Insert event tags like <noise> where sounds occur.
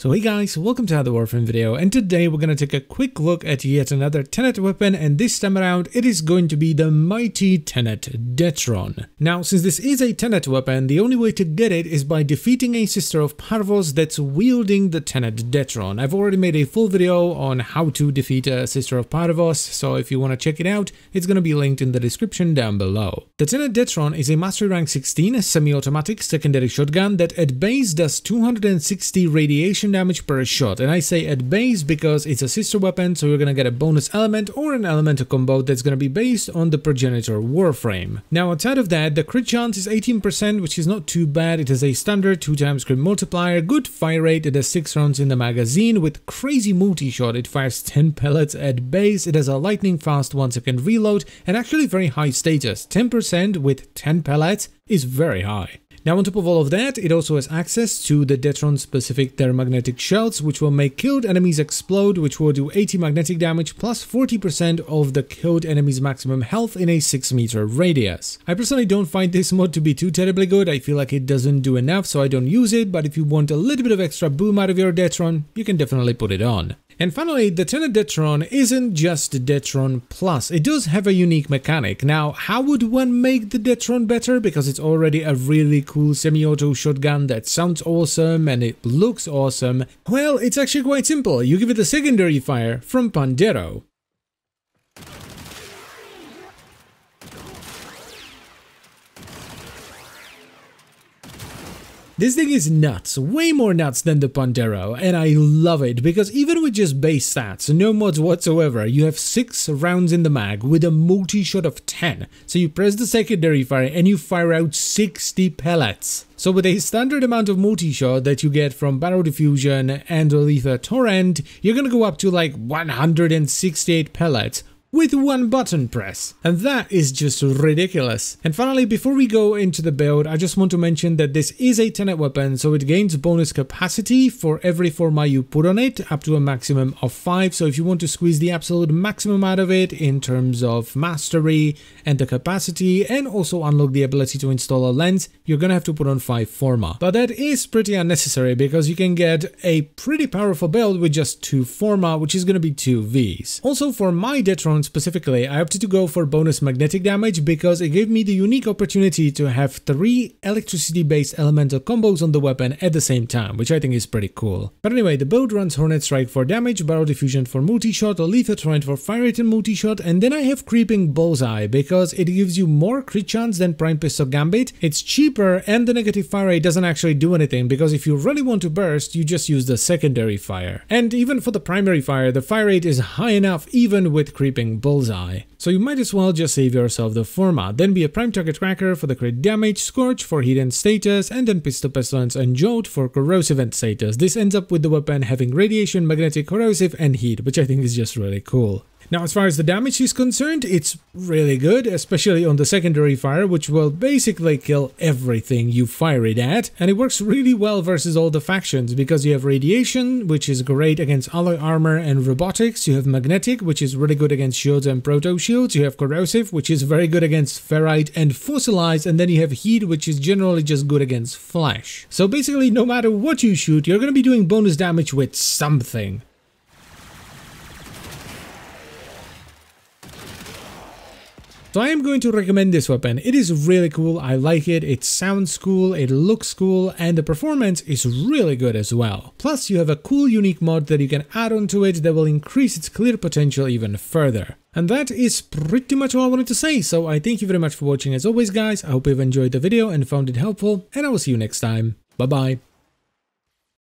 So hey guys, welcome to another Warframe video and today we're to take a quick look at yet another Tenet weapon and this time around it is going to be the mighty Tenet Detron. Now since this is a Tenet weapon, the only way to get it is by defeating a Sister of Parvos that's wielding the Tenet Detron. I've already made a full video on how to defeat a Sister of Parvos, so if you want to check it out, it's to be linked in the description down below. The Tenet Detron is a Mastery Rank 16 semi-automatic secondary shotgun that at base does 260 radiation damage per shot. And I say at base because it's a sister weapon so you're gonna get a bonus element or an elemental combo that's gonna be based on the progenitor warframe. Now outside of that the crit chance is 18% which is not too bad, it has a standard 2 times crit multiplier, good fire rate, it has 6 rounds in the magazine with crazy multi-shot, it fires 10 <laughs> pellets at base, it has a lightning fast 1 second reload and actually very high status, 10% with 10 pellets is very high. Now on top of all of that, it also has access to the Detron specific thermagnetic shells which will make killed enemies explode which will do 80 magnetic damage plus 40% of the killed enemy's maximum health in a 6 meter radius. I personally don't find this mod to be too terribly good, I feel like it doesn't do enough so I don't use it, but if you want a little bit of extra boom out of your Detron, you can definitely put it on. And finally, the Tenet Detron isn't just Detron Plus, it does have a unique mechanic. Now, how would one make the Detron better? Because it's already a really cool semi-auto shotgun that sounds awesome and it looks awesome. Well, it's actually quite simple. You give it a secondary fire from Pandero. This thing is nuts, way more nuts than the Pandero, and I love it because even with just base stats, no mods whatsoever, you have 6 rounds in the mag with a multi-shot of 10. So you press the secondary fire and you fire out 60 pellets. So with a standard amount of multi-shot that you get from Barrel Diffusion and Lethal Torrent, you're gonna go up to like 168 pellets with one button press. And that is just ridiculous. And finally, before we go into the build, I just want to mention that this is a Tenet weapon, so it gains bonus capacity for every forma you put on it, up to a maximum of 5. So if you want to squeeze the absolute maximum out of it in terms of mastery and the capacity, and also unlock the ability to install a lens, you're gonna have to put on 5 forma. But that is pretty unnecessary because you can get a pretty powerful build with just 2 forma, which is gonna be 2 Vs. Also for my Detron specifically, I opted to go for bonus magnetic damage because it gave me the unique opportunity to have three electricity-based elemental combos on the weapon at the same time, which I think is pretty cool. But anyway, the build runs Hornet Strike for damage, Barrel Diffusion for multi-shot, Lethal Torrent for fire rate and multi-shot, and then I have Creeping Bullseye because it gives you more crit chance than Prime Pistol Gambit, it's cheaper, and the negative fire rate doesn't actually do anything because if you really want to burst, you just use the secondary fire. And even for the primary fire, the fire rate is high enough even with Creeping bullseye. So you might as well just save yourself the forma, then be a prime target cracker for the crit damage, scorch for heat and status, and then pistol pestilence and jolt for corrosive and status. This ends up with the weapon having radiation, magnetic, corrosive, and heat, which I think is just really cool. Now as far as the damage is concerned, it's really good, especially on the secondary fire, which will basically kill everything you fire it at, and it works really well versus all the factions, because you have radiation, which is great against alloy armor and robotics, you have magnetic, which is really good against shields and proto shields, you have corrosive, which is very good against ferrite and fossilized, and then you have heat, which is generally just good against flesh. So basically, no matter what you shoot, you're gonna be doing bonus damage with something. So I am going to recommend this weapon. It is really cool, I like it, it sounds cool, it looks cool, and the performance is really good as well. Plus you have a cool unique mod that you can add onto it that will increase its clear potential even further. And that is pretty much all I wanted to say, so I thank you very much for watching as always guys, I hope you've enjoyed the video and found it helpful, and I will see you next time. Bye bye.